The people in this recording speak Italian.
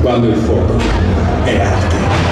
Quando il fuoco è arte.